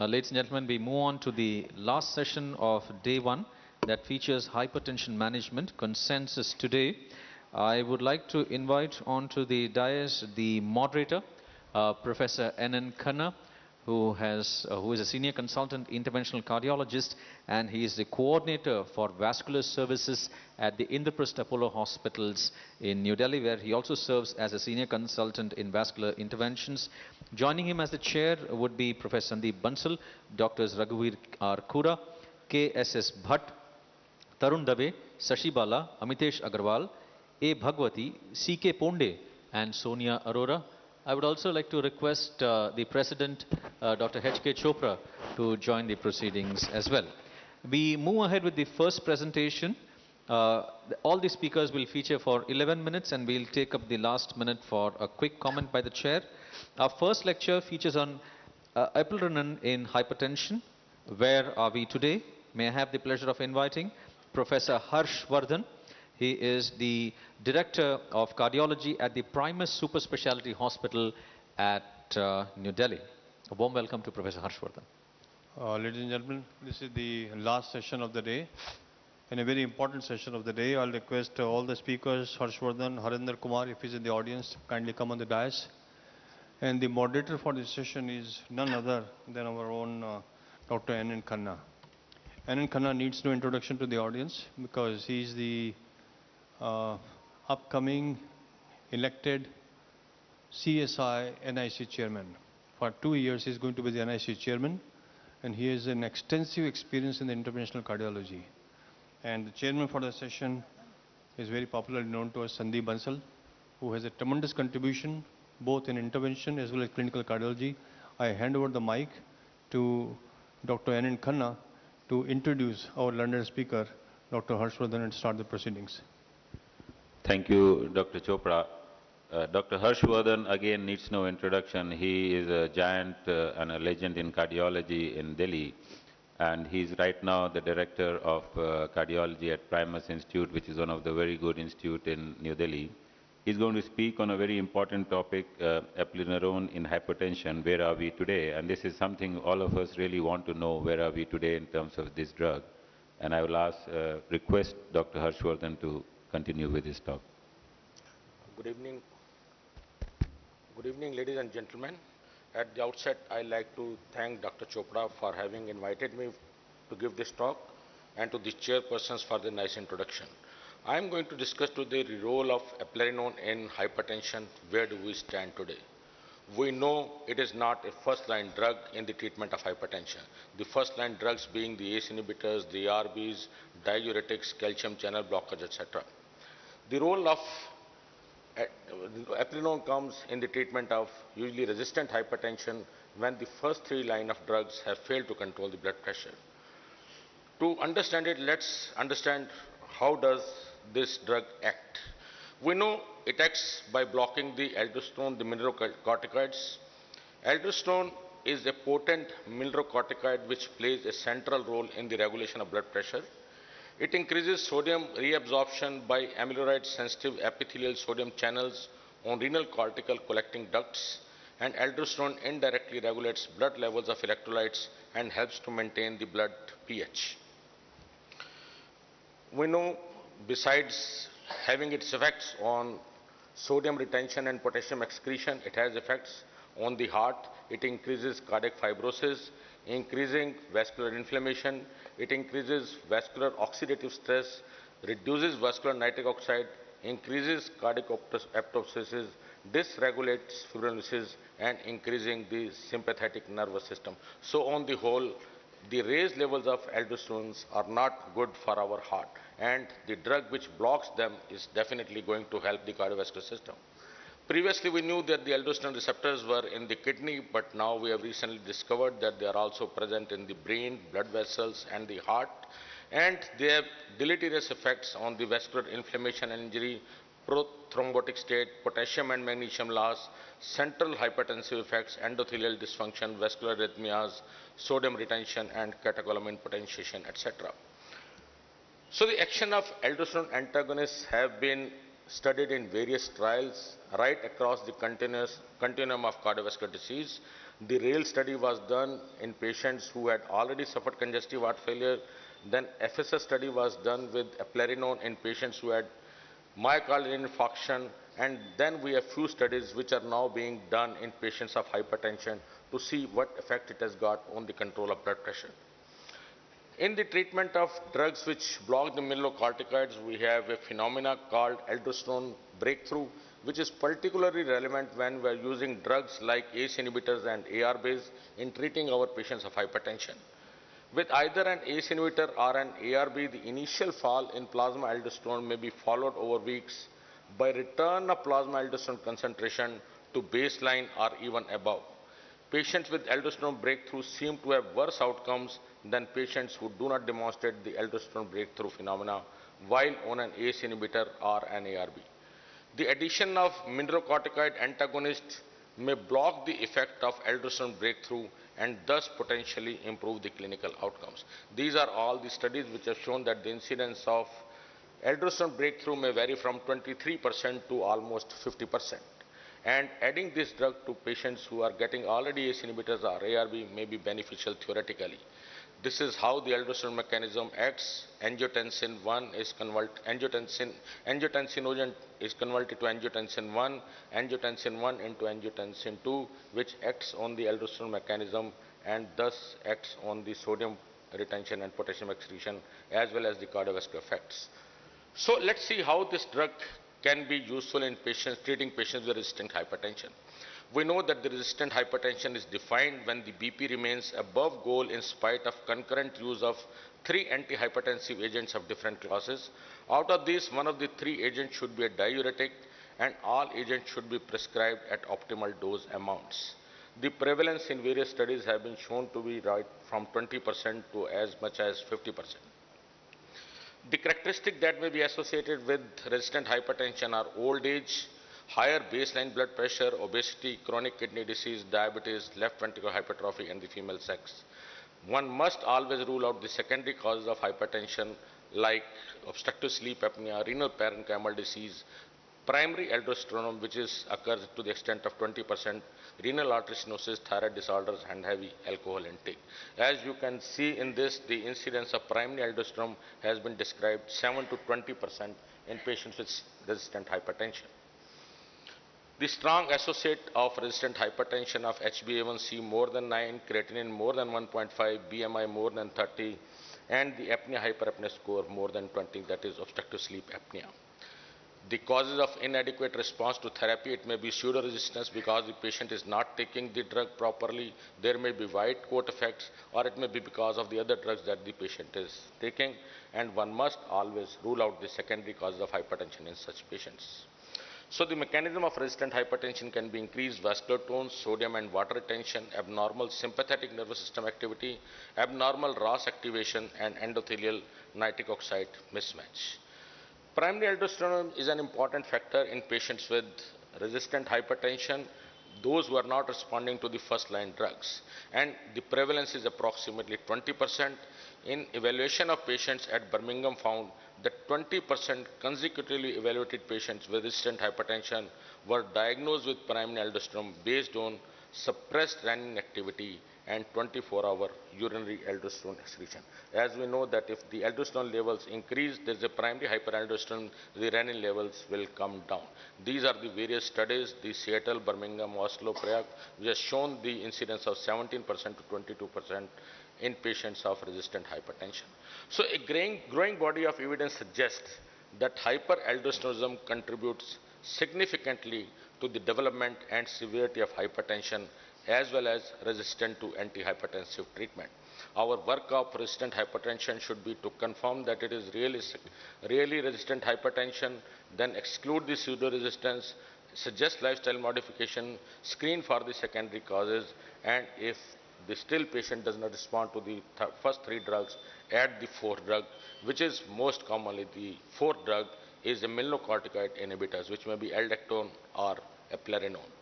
Uh, ladies and gentlemen, we move on to the last session of day one that features hypertension management consensus today. I would like to invite onto the dais the moderator, uh, Professor N.N. Khanna, who, has, uh, who is a senior consultant interventional cardiologist and he is the coordinator for vascular services at the Indraprastha Apollo Hospitals in New Delhi, where he also serves as a senior consultant in vascular interventions. Joining him as the chair would be Professor Sandeep Bansal, Drs. Raghuveer R. Kura, K.S.S. Bhatt, Tarun Dave, Sashi Bala, Amitesh Agarwal, A. Bhagwati, C.K. Ponde, and Sonia Arora. I would also like to request uh, the President, uh, Dr. H.K. Chopra, to join the proceedings as well. We move ahead with the first presentation. Uh, all the speakers will feature for 11 minutes and we'll take up the last minute for a quick comment by the chair. Our first lecture features on uh, eplerenone in hypertension. Where are we today? May I have the pleasure of inviting Professor Harsh Wardhan. He is the Director of Cardiology at the Primus Super Speciality Hospital at uh, New Delhi. A warm welcome to Professor Harsh Wardhan. Uh, ladies and gentlemen, this is the last session of the day and a very important session of the day. I'll request uh, all the speakers, Harsh Wardhan, Harinder Kumar, if he's in the audience, kindly come on the dais. And the moderator for this session is none other than our own uh, Dr. Anand Khanna. Anand Khanna needs no introduction to the audience because he's the Uh, upcoming elected CSI NIC chairman. For two years, he's going to be the NIC chairman, and he has an extensive experience in the interventional cardiology. And the chairman for the session is very popularly known to us, Sandeep Bansal, who has a tremendous contribution both in intervention as well as clinical cardiology. I hand over the mic to Dr. Anand Khanna to introduce our London speaker, Dr. Harsh Wardhan, and start the proceedings. Thank you, Dr. Chopra. Uh, Dr. Harsh Wardhan again needs no introduction. He is a giant uh, and a legend in cardiology in Delhi. And he's right now the director of uh, cardiology at Primus Institute, which is one of the very good institute in New Delhi. He's going to speak on a very important topic, uh, in hypertension. Where are we today? And this is something all of us really want to know. Where are we today in terms of this drug? And I will ask, uh, request Dr. Harsh Wardhan to continue with his talk. Good evening. Good evening, ladies and gentlemen. At the outset, I'd like to thank Dr. Chopra for having invited me to give this talk and to the chairpersons for the nice introduction. I am going to discuss today the role of eplerenone in hypertension. Where do we stand today? We know it is not a first-line drug in the treatment of hypertension. The first-line drugs being the ACE inhibitors, the ARBs, diuretics, calcium channel blockers, etc. The role of uh, eplerenone comes in the treatment of usually resistant hypertension when the first three line of drugs have failed to control the blood pressure. To understand it, let's understand how does this drug act. We know it acts by blocking the aldosterone, the mineralocorticoids. Aldosterone is a potent mineralocorticoid which plays a central role in the regulation of blood pressure. It increases sodium reabsorption by amiloride sensitive epithelial sodium channels on renal cortical collecting ducts and aldosterone indirectly regulates blood levels of electrolytes and helps to maintain the blood pH. We know besides having its effects on sodium retention and potassium excretion, it has effects on the heart. It increases cardiac fibrosis, increasing vascular inflammation, it increases vascular oxidative stress, reduces vascular nitric oxide, increases cardiac apoptosis, dysregulates fibrinolysis, and increasing the sympathetic nervous system. So on the whole, the raised levels of aldosterone are not good for our heart. And the drug which blocks them is definitely going to help the cardiovascular system. Previously, we knew that the aldosterone receptors were in the kidney, but now we have recently discovered that they are also present in the brain, blood vessels, and the heart. And they have deleterious effects on the vascular inflammation and injury, prothrombotic state, potassium and magnesium loss, central hypertensive effects, endothelial dysfunction, vascular arrhythmias, sodium retention, and catecholamine potentiation, etc. So the action of aldosterone antagonists have been studied in various trials right across the continuum of cardiovascular disease. The RALES study was done in patients who had already suffered congestive heart failure. Then EPHESUS study was done with eplerenone in patients who had myocardial infarction. And then we have few studies which are now being done in patients of hypertension to see what effect it has got on the control of blood pressure. In the treatment of drugs which block the mineralocorticoids, we have a phenomena called aldosterone breakthrough, which is particularly relevant when we are using drugs like ACE inhibitors and ARBs in treating our patients of hypertension. With either an ACE inhibitor or an ARB, the initial fall in plasma aldosterone may be followed over weeks by return of plasma aldosterone concentration to baseline or even above. Patients with aldosterone breakthrough seem to have worse outcomes than patients who do not demonstrate the aldosterone breakthrough phenomena while on an ACE inhibitor or an ARB. The addition of mineralocorticoid antagonist may block the effect of aldosterone breakthrough and thus potentially improve the clinical outcomes. These are all the studies which have shown that the incidence of aldosterone breakthrough may vary from 23% to almost 50%. And adding this drug to patients who are getting already ACE inhibitors or ARB may be beneficial theoretically. This is how the aldosterone mechanism acts. Angiotensin 1 is converted, angiotensin, angiotensinogen is converted to angiotensin 1, angiotensin 1 into angiotensin 2, which acts on the aldosterone mechanism and thus acts on the sodium retention and potassium excretion as well as the cardiovascular effects. So let's see how this drug can be useful in patients treating patients with resistant hypertension. We know that the resistant hypertension is defined when the BP remains above goal in spite of concurrent use of three antihypertensive agents of different classes. Out of these, one of the three agents should be a diuretic and all agents should be prescribed at optimal dose amounts. The prevalence in various studies have been shown to be right from 20% to as much as 50%. The characteristic that may be associated with resistant hypertension are old age, higher baseline blood pressure, obesity, chronic kidney disease, diabetes, left ventricular hypertrophy, and the female sex. One must always rule out the secondary causes of hypertension like obstructive sleep apnea, renal parenchymal disease, primary aldosterone, which is occurs to the extent of 20%, renal artery stenosis, thyroid disorders, and heavy alcohol intake. As you can see in this, the incidence of primary aldosterone has been described 7 to 20% in patients with resistant hypertension. The strong associate of resistant hypertension of HbA1c more than 9, creatinine more than 1.5, BMI more than 30, and the apnea hypopnea score more than 20, that is obstructive sleep apnea. The causes of inadequate response to therapy, it may be pseudo-resistance because the patient is not taking the drug properly. There may be white coat effects or it may be because of the other drugs that the patient is taking. And one must always rule out the secondary causes of hypertension in such patients. So the mechanism of resistant hypertension can be increased vascular tone, sodium and water retention, abnormal sympathetic nervous system activity, abnormal ROS activation and endothelial nitric oxide mismatch. Primary aldosterone is an important factor in patients with resistant hypertension, those who are not responding to the first line drugs. And the prevalence is approximately 20%. In evaluation of patients at Birmingham found that 20% consecutively evaluated patients with resistant hypertension were diagnosed with primary aldosterone based on suppressed renin activity and 24-hour urinary aldosterone excretion. As we know that if the aldosterone levels increase, there is a primary hyperaldosteronism, the renin levels will come down. These are the various studies, the Seattle, Birmingham, Oslo, Prague, which has shown the incidence of 17% to 22% in patients of resistant hypertension. So a growing, growing body of evidence suggests that hyperaldosteronism contributes significantly to the development and severity of hypertension as well as resistant to antihypertensive treatment. Our work of resistant hypertension should be to confirm that it is really, really resistant hypertension, then exclude the pseudo-resistance, suggest lifestyle modification, screen for the secondary causes, and if the still patient does not respond to the th first three drugs, add the fourth drug, which is most commonly the fourth drug is a mineralocorticoid inhibitors, which may be aldactone or eplerenone.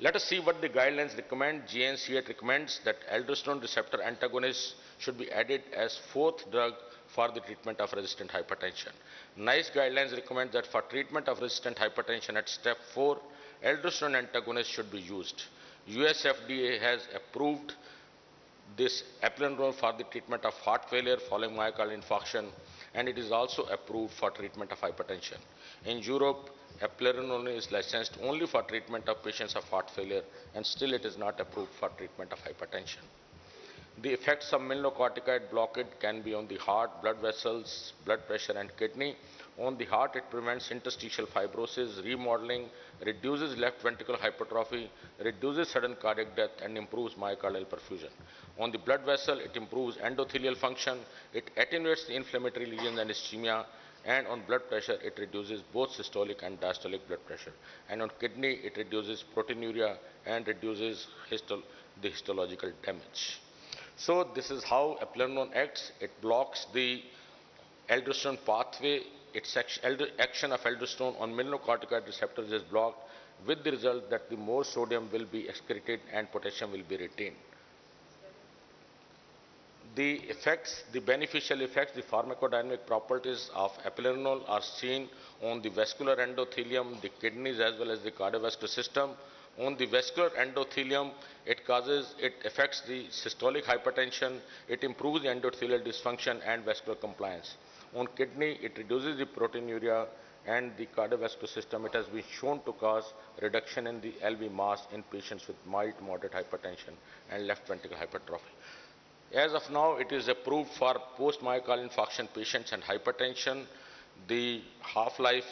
Let us see what the guidelines recommend. JNC8 recommends that aldosterone receptor antagonists should be added as fourth drug for the treatment of resistant hypertension. NICE guidelines recommend that for treatment of resistant hypertension at step 4, aldosterone antagonists should be used. US FDA has approved this eplerenone for the treatment of heart failure following myocardial infarction and it is also approved for treatment of hypertension. In Europe, eplerenone is licensed only for treatment of patients of heart failure and still it is not approved for treatment of hypertension. The effects of melanocorticoid blockade can be on the heart, blood vessels, blood pressure and kidney. On the heart, it prevents interstitial fibrosis, remodeling, reduces left ventricular hypertrophy, reduces sudden cardiac death and improves myocardial perfusion. On the blood vessel, it improves endothelial function, it attenuates the inflammatory lesions and ischemia, and on blood pressure, it reduces both systolic and diastolic blood pressure. And on kidney, it reduces proteinuria and reduces the histological damage. So this is how eplerenone acts. It blocks the aldosterone pathway. Its action of aldosterone on melanocorticoid receptors is blocked with the result that the more sodium will be excreted and potassium will be retained. The effects, the beneficial effects, the pharmacodynamic properties of eplerenone are seen on the vascular endothelium, the kidneys as well as the cardiovascular system on the vascular endothelium, it causes, it affects the systolic hypertension, it improves the endothelial dysfunction and vascular compliance. On kidney, it reduces the proteinuria and the cardiovascular system. It has been shown to cause reduction in the LV mass in patients with mild moderate hypertension and left ventricular hypertrophy. As of now, it is approved for post-myocardial infarction patients and hypertension. The half-life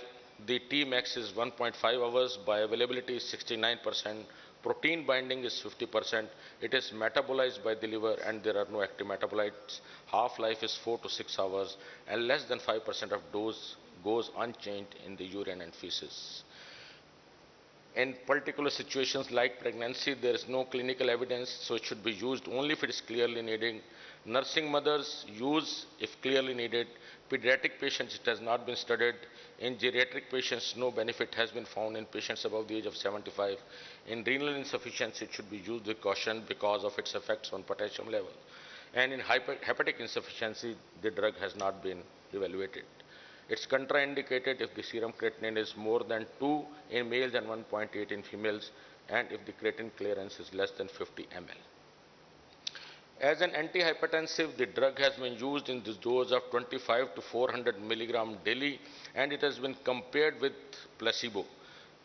the Tmax is 1.5 hours, bioavailability is 69%, protein binding is 50%, it is metabolized by the liver and there are no active metabolites, half-life is 4 to 6 hours and less than 5% of dose goes unchanged in the urine and feces. In particular situations like pregnancy, there is no clinical evidence, so it should be used only if it is clearly needed. Nursing mothers use if clearly needed. Pediatric patients, it has not been studied. In geriatric patients, no benefit has been found in patients above the age of 75. In renal insufficiency, it should be used with caution because of its effects on potassium level. And in hepatic insufficiency, the drug has not been evaluated. It's contraindicated if the serum creatinine is more than 2 in males and 1.8 in females, and if the creatinine clearance is less than 50 ml. As an antihypertensive, the drug has been used in this dose of 25 to 400 milligram daily and it has been compared with placebo.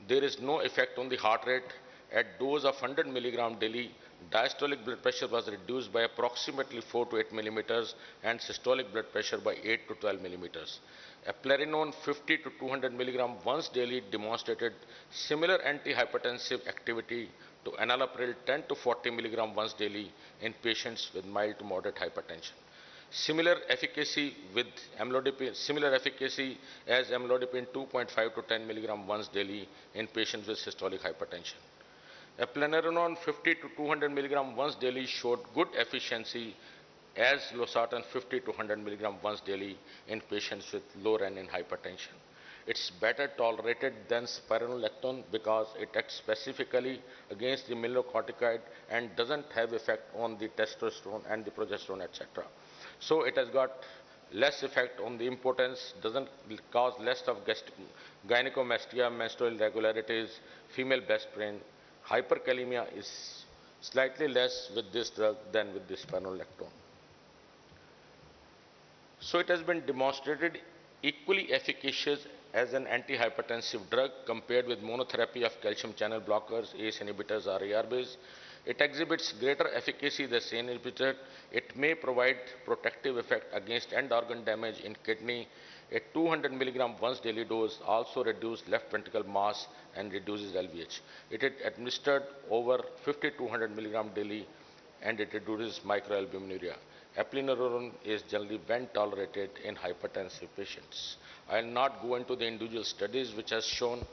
There is no effect on the heart rate. At dose of 100 milligram daily, diastolic blood pressure was reduced by approximately 4 to 8 millimeters and systolic blood pressure by 8 to 12 millimeters. Eplerenone 50 to 200 milligram once daily demonstrated similar antihypertensive activity to enalapril 10 to 40 milligram once daily in patients with mild to moderate hypertension. Similar efficacy with amlodipine, similar efficacy as amlodipine 2.5 to 10 milligram once daily in patients with systolic hypertension. Eplerenone 50 to 200 milligram once daily showed good efficiency as losartan 50 to 100 milligram once daily in patients with low renin hypertension. It's better tolerated than spironolactone because it acts specifically against the melanocorticoid and doesn't have effect on the testosterone and the progesterone, etc. So it has got less effect on the impotence, doesn't cause less of gynecomastia, menstrual irregularities, female breast pain. Hyperkalemia is slightly less with this drug than with this spironolactone. So it has been demonstrated equally efficacious as an antihypertensive drug compared with monotherapy of calcium channel blockers, ACE inhibitors or ARBs. It exhibits greater efficacy than SANE inhibitor. It may provide protective effect against end organ damage in kidney. A 200 milligram once daily dose also reduces left ventricle mass and reduces LVH. It is administered over 5200 milligram daily and it reduces microalbuminuria. Eplerenone is generally well tolerated in hypertensive patients. I'll not go into the individual studies which has shown.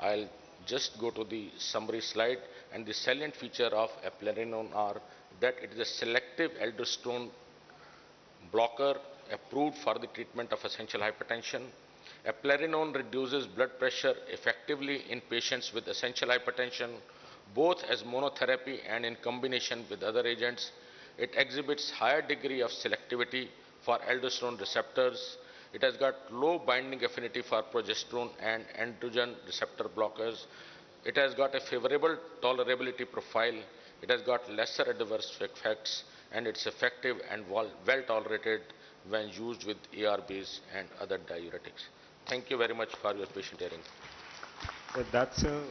I'll just go to the summary slide and the salient feature of eplerenone are that it is a selective aldosterone blocker approved for the treatment of essential hypertension. Eplerenone reduces blood pressure effectively in patients with essential hypertension, both as monotherapy and in combination with other agents. It exhibits higher degree of selectivity for aldosterone receptors it has got low binding affinity for progesterone and androgen receptor blockers. It has got a favorable tolerability profile. It has got lesser adverse effects and it's effective and well well tolerated when used with ARBs and other diuretics. Thank you very much for your patient hearing. So that's a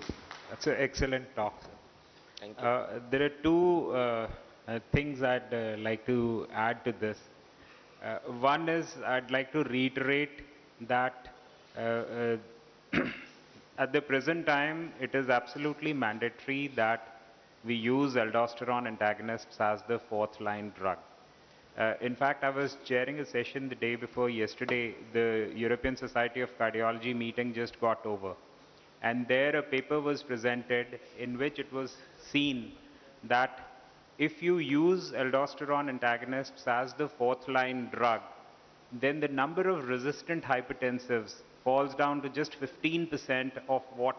that's an excellent talk. Thank you. Uh, there are two uh, uh, things I'd uh, like to add to this. Uh, one is I'd like to reiterate that uh, uh, at the present time it is absolutely mandatory that we use aldosterone antagonists as the fourth line drug. Uh, in fact, I was chairing a session the day before yesterday. The European Society of Cardiology meeting just got over. And there a paper was presented in which it was seen that if you use aldosterone antagonists as the fourth line drug, then the number of resistant hypertensives falls down to just 15% of what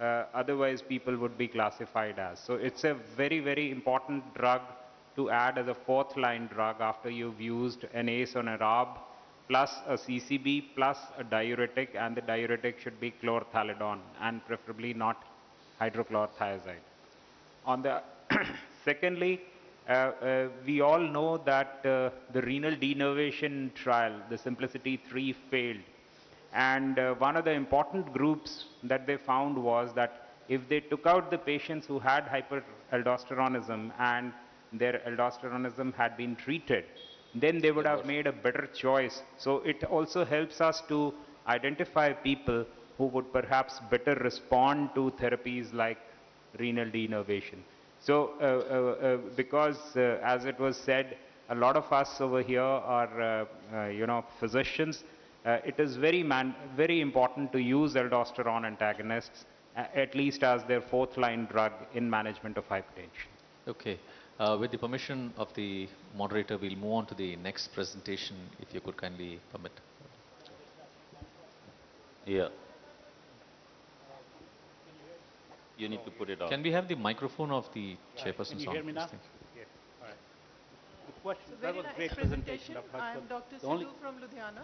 uh, otherwise people would be classified as. So it's a very, very important drug to add as a fourth line drug after you've used an ACE or a ARB plus a CCB plus a diuretic and the diuretic should be chlorthalidone and preferably not hydrochlorothiazide. On the secondly, uh, uh, we all know that uh, the renal denervation trial, the Symplicity 3 failed. And uh, one of the important groups that they found was that if they took out the patients who had hyperaldosteronism and their aldosteronism had been treated, then they would have made a better choice. So it also helps us to identify people who would perhaps better respond to therapies like renal denervation. So, uh, uh, uh, because uh, as it was said, a lot of us over here are, uh, uh, you know, physicians. Uh, it is very, man- very important to use aldosterone antagonists, a- at least as their fourth line drug in management of hypertension. Okay. Uh, with the permission of the moderator, we'll move on to the next presentation, if you could kindly permit. Yeah. You need to put it on. Can we have the microphone of the chairperson, Can you hear me please? now? Yes, all right. The question, So that was a nice great presentation. presentation. Dr. I am Dr. The Sidhu from Ludhiana.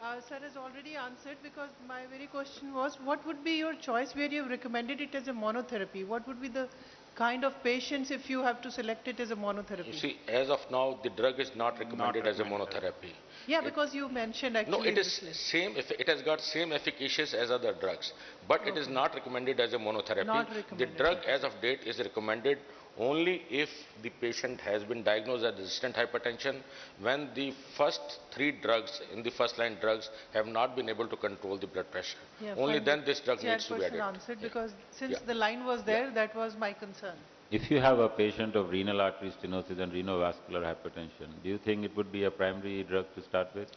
Uh, Sir has already answered because my very question was, what would be your choice where you have recommended it as a monotherapy? What would be the kind of patients if you have to select it as a monotherapy? You monotherapy? see, as of now, the drug is not recommended as a monotherapy. Yeah, because you mentioned actually. No, it in is this list. same, eff- it has got same efficacious as other drugs, but it is not recommended as a monotherapy. Not recommended. The drug as of date is recommended only if the patient has been diagnosed as resistant hypertension, when the first three drugs, in the first line drugs, have not been able to control the blood pressure. Yeah, Only then this drug needs to be Chairperson added. answered Yeah. because since Yeah. the line was there, that was my concern. If you have a patient of renal artery stenosis and renovascular hypertension, do you think it would be a primary drug to start with?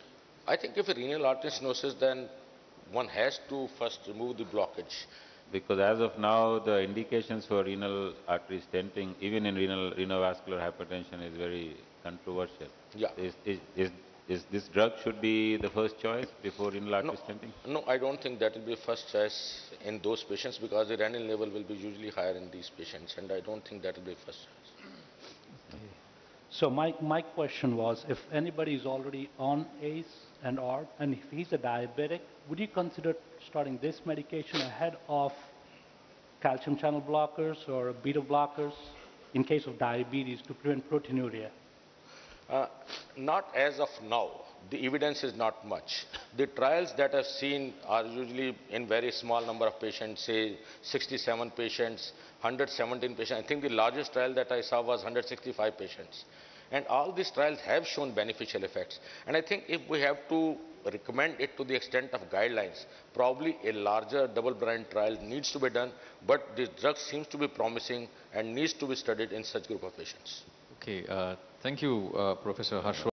I think if a renal artery stenosis, then one has to first remove the blockage. Because as of now, the indications for renal artery stenting, even in renal renovascular hypertension, is very controversial. Yeah. Is, is, is, is this drug should be the first choice before renal artery No, stenting? no, I don't think that will be first choice in those patients because the renin level will be usually higher in these patients and I don't think that will be first choice. So my, my question was, if anybody is already on ACE and ARB, and if he's a diabetic, would you consider starting this medication ahead of calcium channel blockers or beta blockers in case of diabetes to prevent proteinuria? Uh, Not as of now. The evidence is not much. The trials that I've seen are usually in very small number of patients, say 67 patients, 117 patients. I think the largest trial that I saw was 165 patients. And all these trials have shown beneficial effects. And I think if we have to recommend it to the extent of guidelines, probably a larger double-blind trial needs to be done, but the drug seems to be promising and needs to be studied in such group of patients. Okay, uh, thank you, uh, Professor Harsh Wardhan.